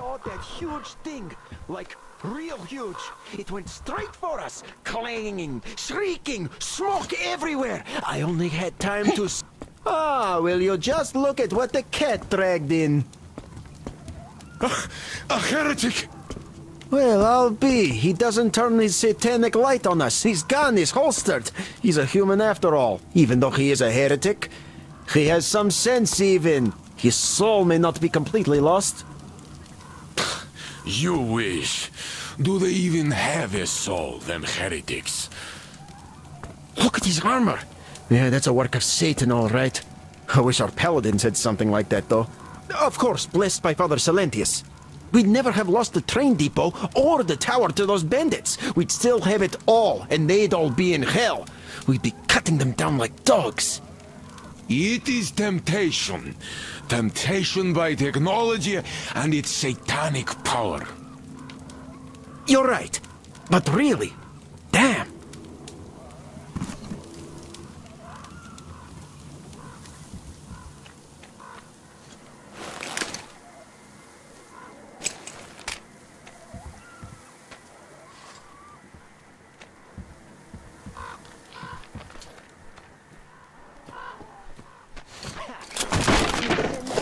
saw that huge thing, like real huge. It went straight for us, clanging, shrieking, smoke everywhere. I only had time to. Ah, will you just look at what the cat dragged in? A heretic! Well, I'll be. He doesn't turn his satanic light on us. His gun is holstered. He's a human after all, even though he is a heretic. He has some sense, even. His soul may not be completely lost. You wish. Do they even have a soul, them heretics? Look at his armor. Yeah, that's a work of Satan, all right. I wish our paladin said something like that, though. Of course, blessed by Father Silentius. We'd never have lost the train depot or the tower to those bandits. We'd still have it all, and they'd all be in hell. We'd be cutting them down like dogs. It is temptation. Temptation by technology and its satanic power. You're right. But really, damn.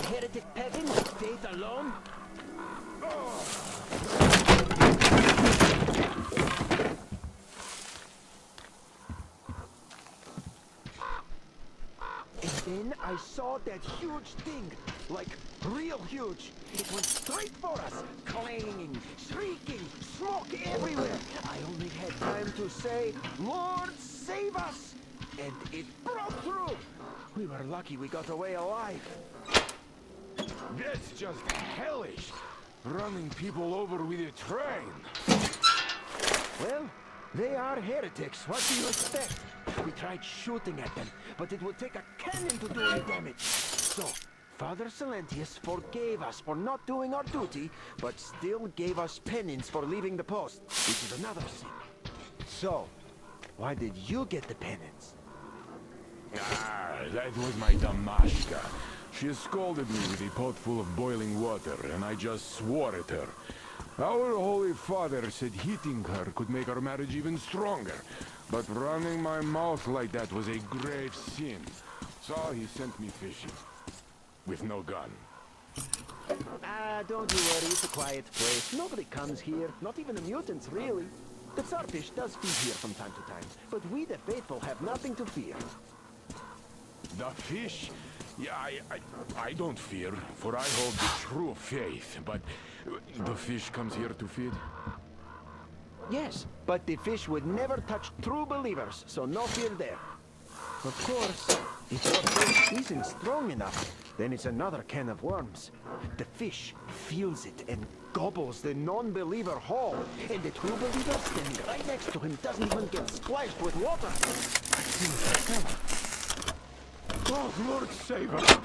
Heretic pagan, faith alone. And then I saw that huge thing, like real huge. It went straight for us, clanging, shrieking, smoke everywhere. I only had time to say, Lord, save us! And it broke through. We were lucky we got away alive. That's just hellish. Running people over with a train. Well, they are heretics. What do you expect? We tried shooting at them, but it would take a cannon to do any damage. So, Father Silentius forgave us for not doing our duty, but still gave us penance for leaving the post, which is another sin. So, why did you get the penance? Ah, that was my Damashka. She scolded me with a pot full of boiling water, and I just swore at her. Our Holy Father said hitting her could make our marriage even stronger, but running my mouth like that was a grave sin. So he sent me fishing. With no gun. Ah, don't you worry, it's a quiet place. Nobody comes here, not even the mutants, really. The Tsarfish does feed here from time to time, but we the faithful have nothing to fear. The fish? Yeah, I, I, I don't fear, for I hold the true faith, but the fish comes here to feed? Yes, but the fish would never touch true believers, so no fear there. Of course, if your faith isn't strong enough, then it's another can of worms. The fish feels it and gobbles the non-believer whole, and the true believer standing right next to him doesn't even get splashed with water. Oh, Lord save us!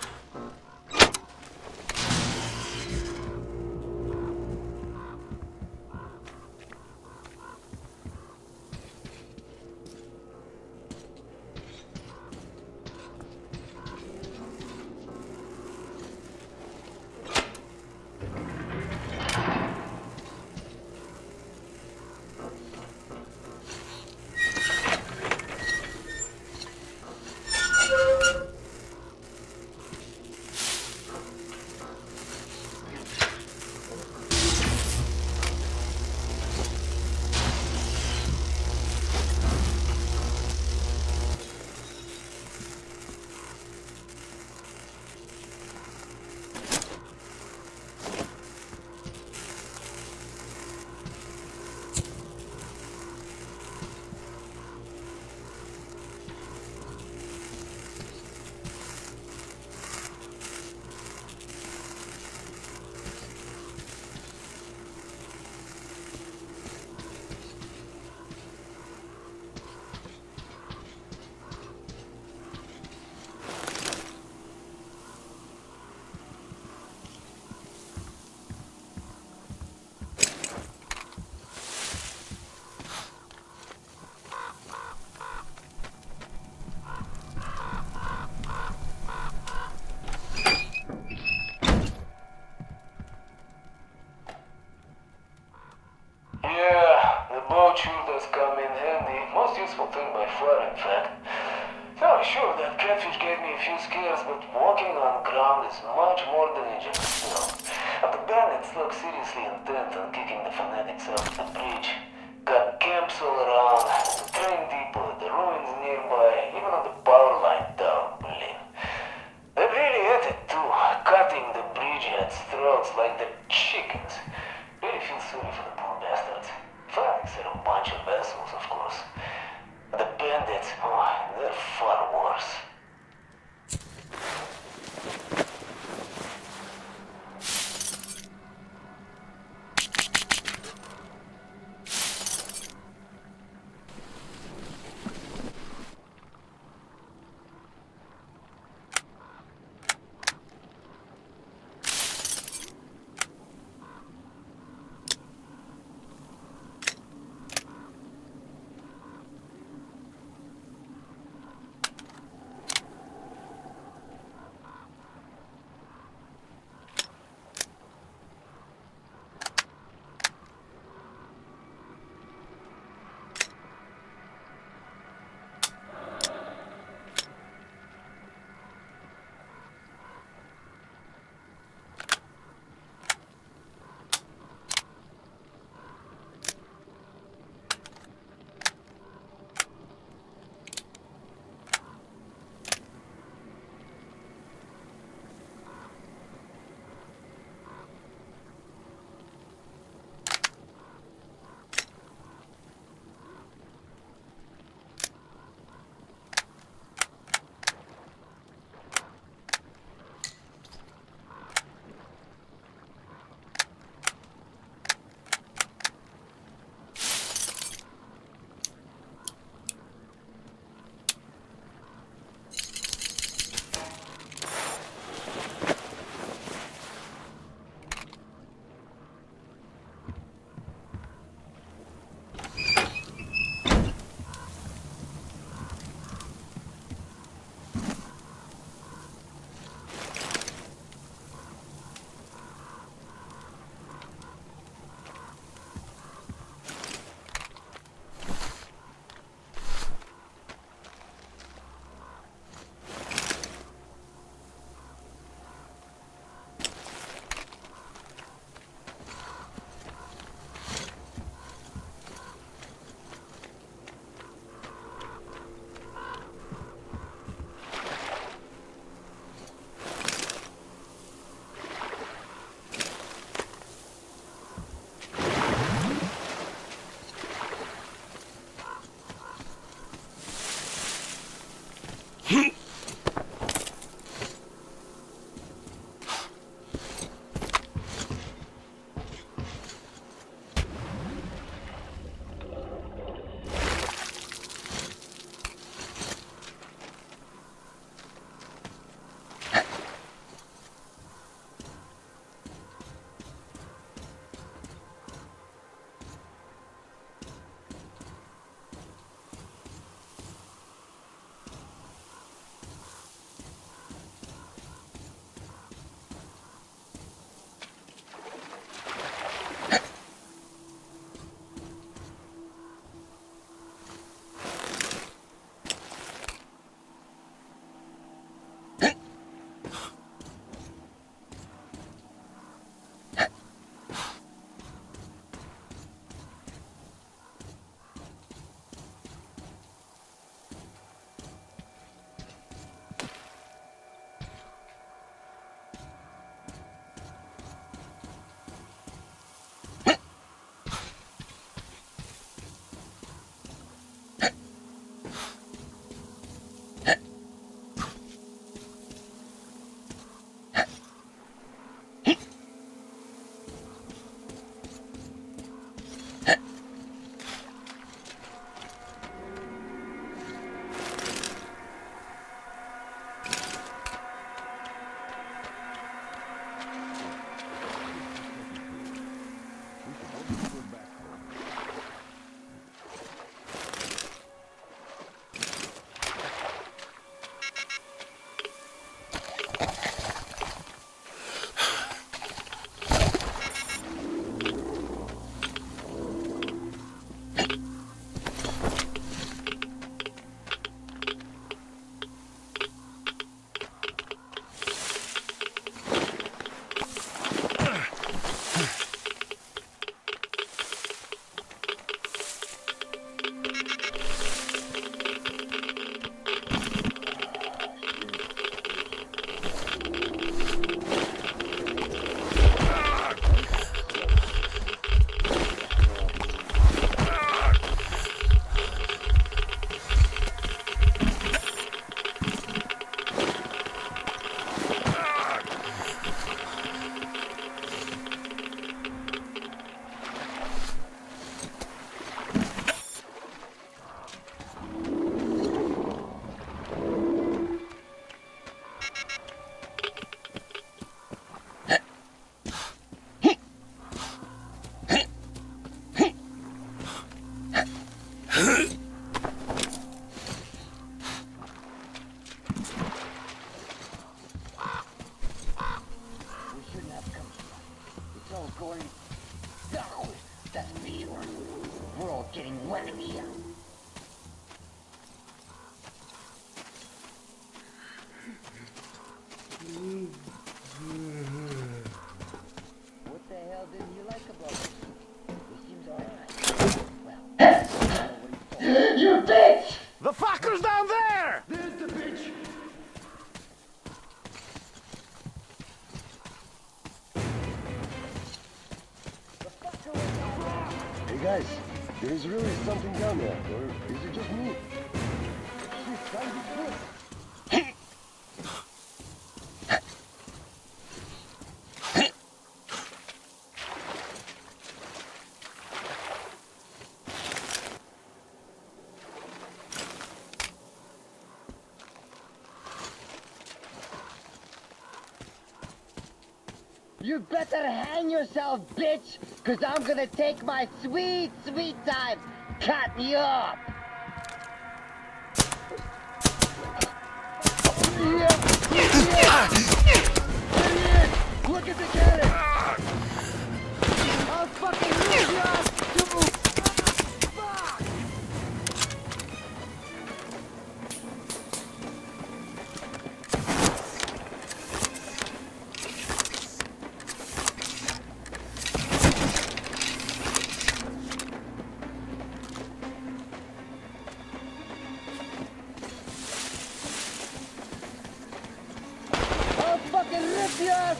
You better hang yourself, bitch, cause I'm gonna take my sweet, sweet time Cut you up.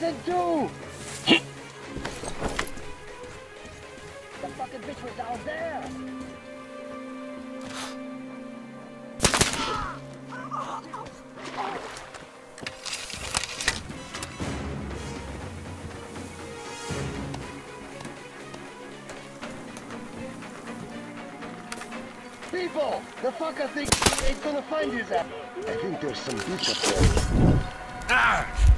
Rip your ass in two! The fucking bitch was down there! People! The fucker thinks ain't gonna find his ass. I think there's some bitch up there.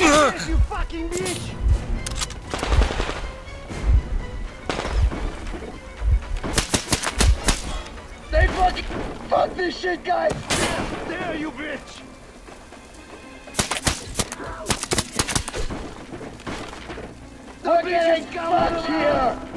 You fucking bitch! They fucking... Fuck this shit, guys! There, you bitch! We're getting Fuck here!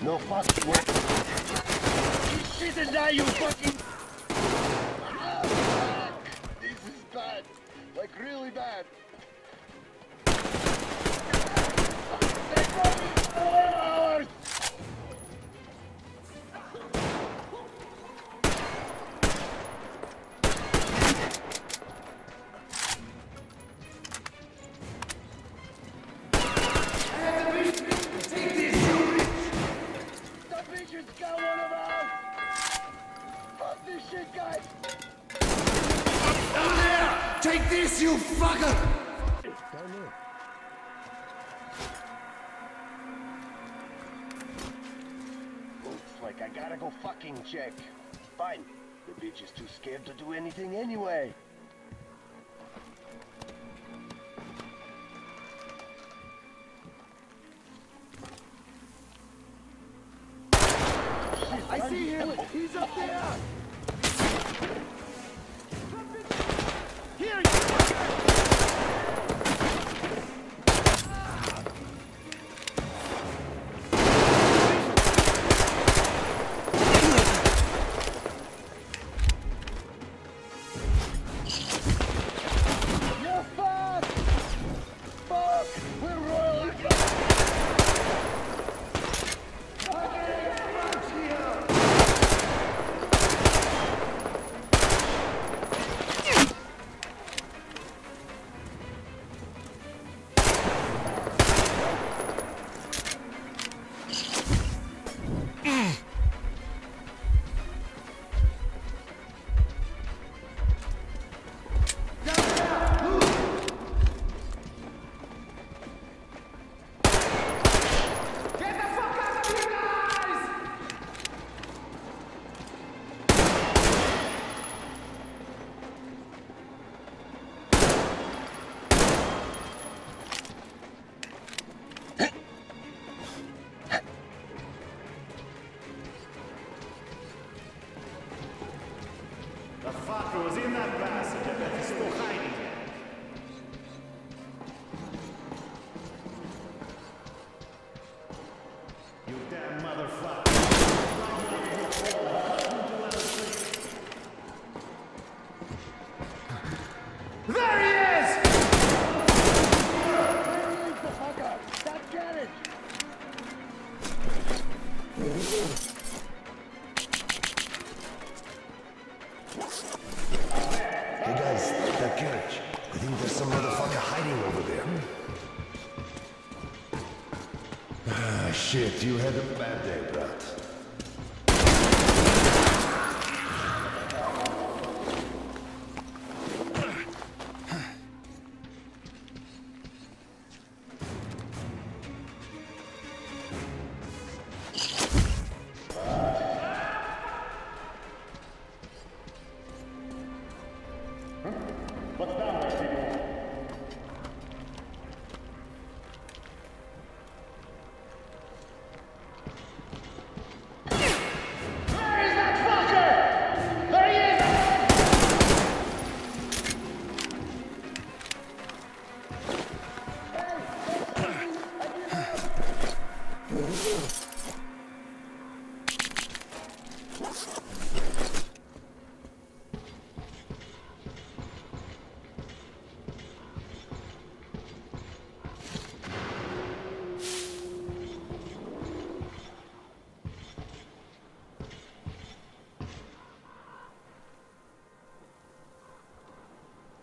No fuck. What? Shit is now, you fucking... Ah, fuck. This is bad. Like, really bad. Too to do anything anyway. I see him! He's up there!